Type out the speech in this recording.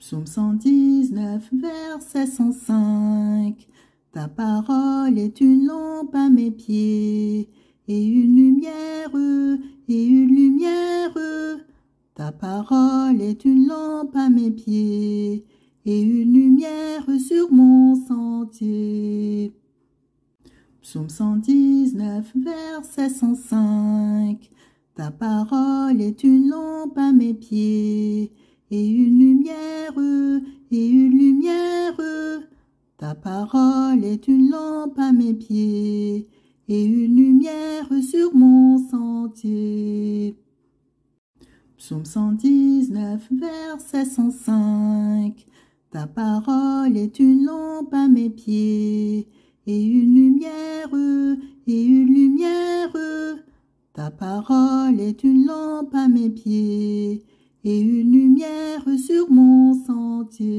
Psaume 119, verset 105. Ta parole est une lampe à mes pieds et une lumière, et une lumière. Ta parole est une lampe à mes pieds et une lumière sur mon sentier. Psaume 119, verset 105. Ta parole est une lampe à mes pieds et une lumière, et une lumière. Ta parole est une lampe à mes pieds et une lumière sur mon sentier. Psaume 119, verset 105. Ta parole est une lampe à mes pieds et une lumière, et une lumière. Ta parole est une lampe à mes pieds et une lumière sur mon sentier.